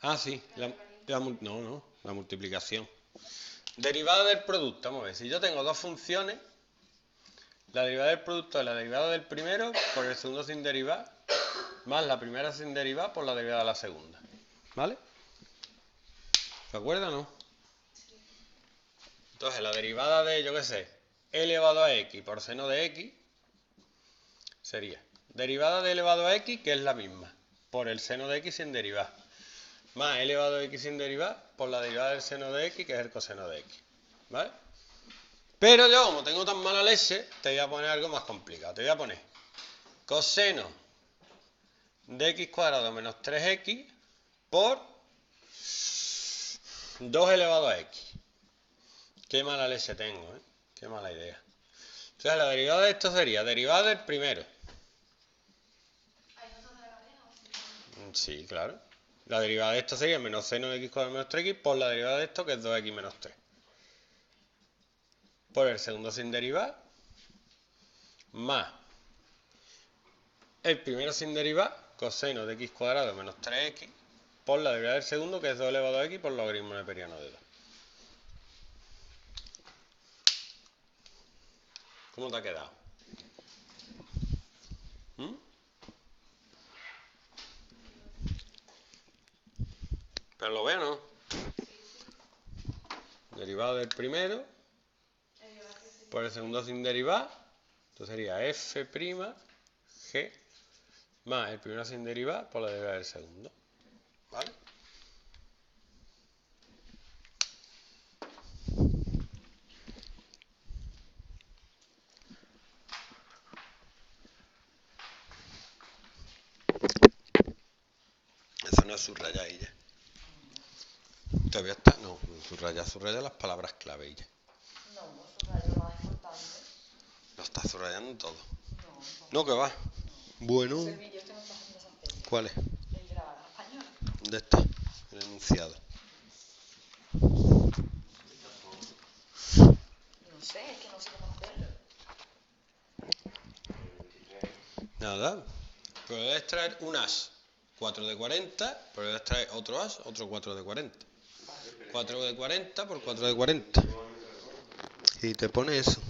Ah, sí. La, no, no, la multiplicación. Derivada del producto. Vamos a ver. Si yo tengo dos funciones, la derivada del producto es la derivada del primero por el segundo sin derivar, más la primera sin derivar por la derivada de la segunda. ¿Vale? ¿Se acuerdan o no? Entonces, la derivada de, yo qué sé, elevado a x por seno de x sería derivada de elevado a x, que es la misma, por el seno de x sin derivar, más elevado a x sin derivar por la derivada del seno de x, que es el coseno de x. ¿Vale? Pero yo, como tengo tan mala leche, te voy a poner algo más complicado. Te voy a poner coseno de x cuadrado menos 3x por 2 elevado a x. Qué mala leche tengo, ¿eh? Qué mala idea. Entonces, la derivada de esto sería derivada del primero. Sí, claro. La derivada de esto sería menos seno de x cuadrado menos 3x por la derivada de esto, que es 2x menos 3. Por el segundo sin derivar, más el primero sin derivar, coseno de x cuadrado menos 3x, por la derivada del segundo, que es 2 elevado a x, por logaritmo neperiano de 2. ¿Cómo te ha quedado? Pero lo veo, ¿no? Derivado del primero por el segundo sin derivar. Entonces sería f' g más el primero sin derivar por la derivada del segundo. ¿Vale? Eso no es subrayar ella. Todavía está. No, subraya, subraya las palabras clave ella. No, subrayo lo más importante. Lo está subrayando todo. No, que va. Bueno, no feria. ¿cuál es? El de la barra española. ¿Dónde está? El enunciado. No sé, es que no sé cómo hacerlo. Nada. Pero debes traer un as. 4 de 40, pero debes traer otro as, otro 4 de 40. 4 de 40 por 4 de 40. Y te pone eso.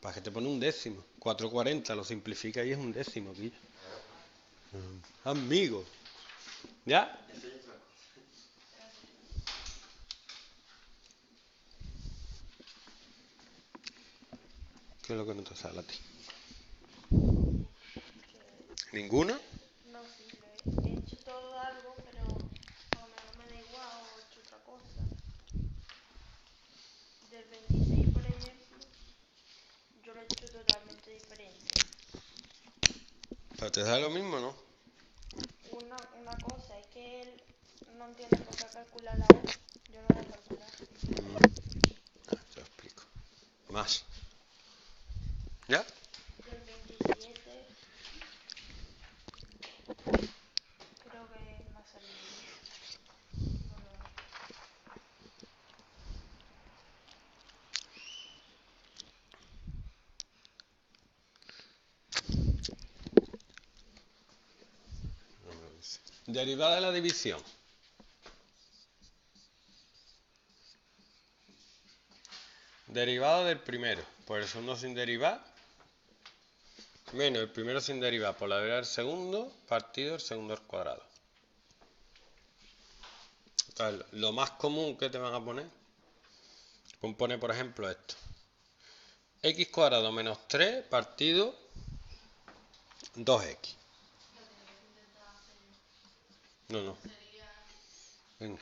Para que te pone un décimo. 440, lo simplifica y es un décimo, Guilla. Mm, Amigo. ¿Ya? ¿Qué es lo que no te sale a ti? ¿Ninguna? No sirve. He hecho todo algo, pero a lo mejor me da igual o he hecho otra cosa. Del 26, por ejemplo, yo lo he hecho totalmente diferente. ¿Pero te da lo mismo, no? Una, una cosa es que él no entiende por qué calcula la U. Yo no la calcular. Ah, te lo explico. Más. ¿Ya? Del 27, creo que me ha salido. No, no. Derivada de la división. Derivada del primero, por el segundo sin derivar, menos el primero sin derivar por la derivada del segundo, partido el segundo al cuadrado. Entonces, lo más común que te van a poner, compone por ejemplo esto. x cuadrado menos 3 partido 2x. No, no. Venga.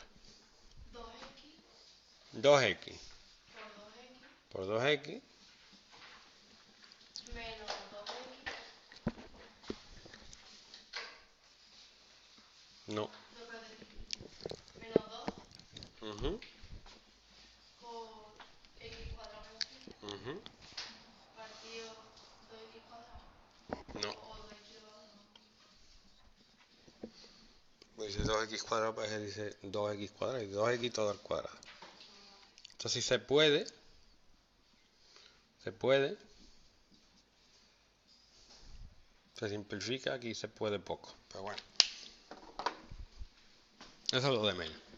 2x por 2x Menos 2x. no. Menos 2 Ujú, por x cuadrado menos 3 ujú, partido 2x cuadrado. No. O 2x elevado Pues dice 2x cuadrado, pues dice 2x cuadrado y 2x todo al cuadrado. Entonces si se puede, se puede, se simplifica, aquí se puede poco, pero bueno. Eso es lo de menos.